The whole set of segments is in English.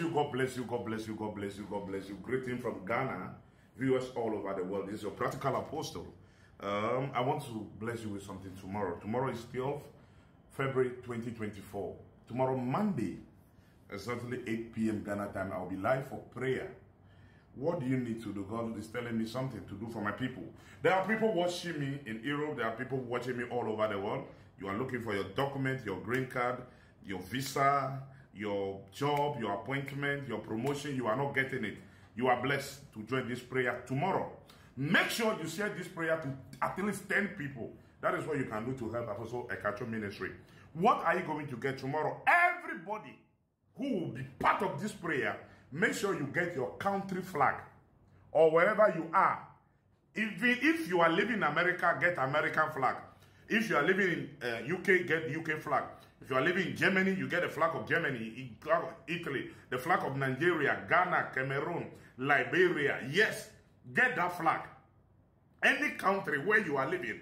you. God bless you. God bless you. God bless you. God bless you. Greeting from Ghana, viewers all over the world. This is your practical apostle. Um, I want to bless you with something tomorrow. Tomorrow is 12 February 2024. Tomorrow, Monday, exactly 8 p.m. Ghana time, I'll be live for prayer. What do you need to do? God is telling me something to do for my people. There are people watching me in Europe. There are people watching me all over the world. You are looking for your document, your green card, your visa, your job, your appointment, your promotion. You are not getting it. You are blessed to join this prayer tomorrow. Make sure you share this prayer to at least 10 people. That is what you can do to help Apostle Ekatso Ministry. What are you going to get tomorrow? Everybody who will be part of this prayer, make sure you get your country flag or wherever you are. Even if you are living in America, get American flag. If you are living in uh, UK, get UK flag. If you are living in Germany, you get the flag of Germany, Italy, the flag of Nigeria, Ghana, Cameroon, Liberia. Yes, get that flag. Any country where you are living,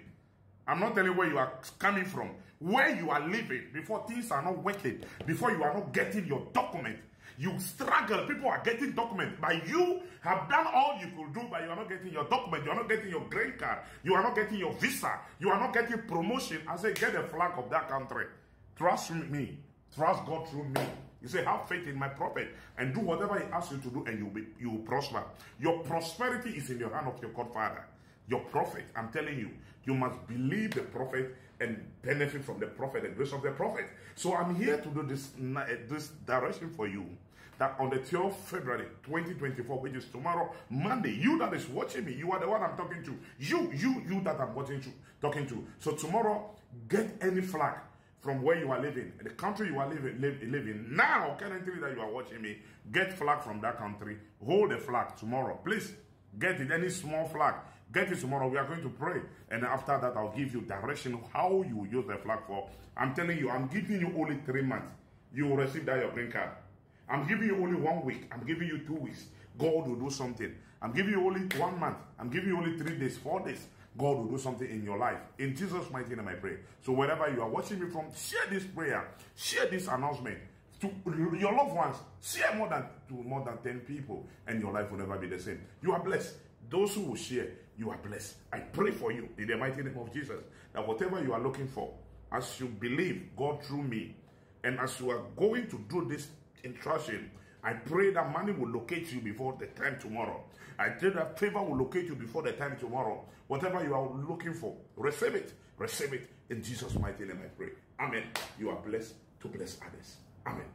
I'm not telling where you are coming from. Where you are living, before things are not working, before you are not getting your document, you struggle. People are getting document, but you have done all you could do, but you are not getting your document. You are not getting your green card. You are not getting your visa. You are not getting promotion. I say, get the flag of that country. Trust me. Trust God through me. You say, have faith in my prophet and do whatever he asks you to do and you'll, be, you will prosper. Your prosperity is in your hand of your Godfather your prophet. I'm telling you, you must believe the prophet and benefit from the prophet, the grace of the prophet. So I'm here to do this, eh, this direction for you. That on the 12th February 2024, which is tomorrow, Monday, you that is watching me, you are the one I'm talking to. You, you, you that I'm watching to, talking to. So tomorrow, get any flag from where you are living, the country you are living, live, living. Now, currently that you are watching me, get flag from that country. Hold the flag tomorrow. Please, get it, any small flag Get it tomorrow. We are going to pray. And after that, I'll give you direction how you use the flag for. I'm telling you, I'm giving you only three months. You will receive that your green card. I'm giving you only one week. I'm giving you two weeks. God will do something. I'm giving you only one month. I'm giving you only three days, four days. God will do something in your life. In Jesus' mighty name I pray. So wherever you are watching me from, share this prayer. Share this announcement to your loved ones. Share more than to more than 10 people and your life will never be the same. You are blessed. Those who will share, you are blessed. I pray for you in the mighty name of Jesus that whatever you are looking for, as you believe God through me, and as you are going to do this instruction, I pray that money will locate you before the time tomorrow. I pray that favor will locate you before the time tomorrow. Whatever you are looking for, receive it. Receive it in Jesus' mighty name. I pray. Amen. You are blessed to bless others. Amen.